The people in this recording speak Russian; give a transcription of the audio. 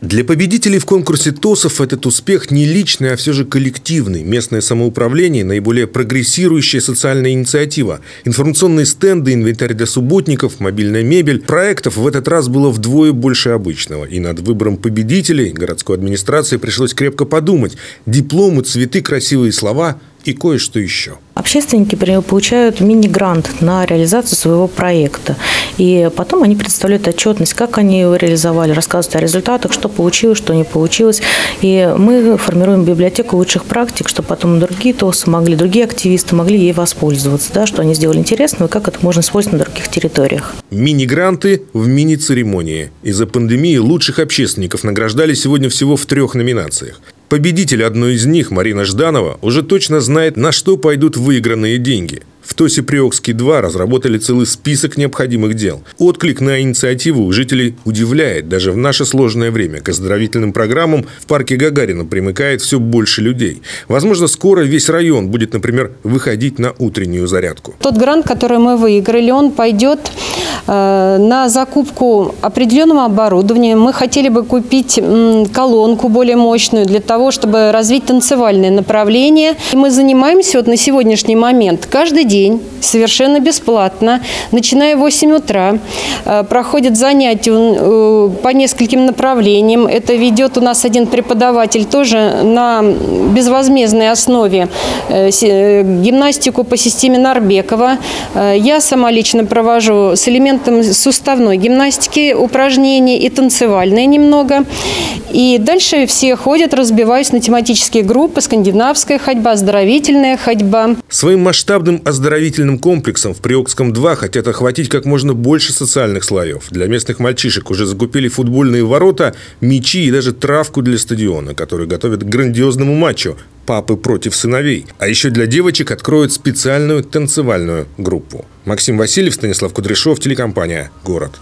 Для победителей в конкурсе ТОСов этот успех не личный, а все же коллективный. Местное самоуправление – наиболее прогрессирующая социальная инициатива. Информационные стенды, инвентарь для субботников, мобильная мебель. Проектов в этот раз было вдвое больше обычного. И над выбором победителей городской администрации пришлось крепко подумать. Дипломы, цветы, красивые слова – и кое-что еще. Общественники получают мини-грант на реализацию своего проекта. И потом они представляют отчетность, как они его реализовали, рассказывают о результатах, что получилось, что не получилось. И мы формируем библиотеку лучших практик, чтобы потом другие ТОСы могли, другие активисты могли ей воспользоваться, да, что они сделали интересного и как это можно использовать на других территориях. Мини-гранты в мини-церемонии. Из-за пандемии лучших общественников награждали сегодня всего в трех номинациях. Победитель одной из них, Марина Жданова, уже точно знает, на что пойдут выигранные деньги. В ТОСе Приокский-2 разработали целый список необходимых дел. Отклик на инициативу у жителей удивляет. Даже в наше сложное время к оздоровительным программам в парке Гагарина примыкает все больше людей. Возможно, скоро весь район будет, например, выходить на утреннюю зарядку. Тот грант, который мы выиграли, он пойдет э, на закупку определенного оборудования. Мы хотели бы купить колонку более мощную для того, чтобы развить танцевальное направление. И мы занимаемся вот на сегодняшний момент каждый день день, совершенно бесплатно, начиная в 8 утра. Э, проходят занятия э, по нескольким направлениям. Это ведет у нас один преподаватель тоже на безвозмездной основе э, гимнастику по системе Нарбекова. Я сама лично провожу с элементом суставной гимнастики упражнения и танцевальные немного. И дальше все ходят, разбиваясь на тематические группы, скандинавская ходьба, оздоровительная ходьба. Своим масштабным оздоровительным оздоровительным комплексом в Приокском-2 хотят охватить как можно больше социальных слоев. Для местных мальчишек уже закупили футбольные ворота, мячи и даже травку для стадиона, который готовят к грандиозному матчу папы против сыновей. А еще для девочек откроют специальную танцевальную группу. Максим Васильев, Станислав Кудряшов, телекомпания «Город».